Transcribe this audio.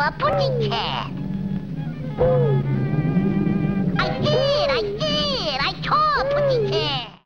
a pussy cat. I did, I did, I tore a pussy cat.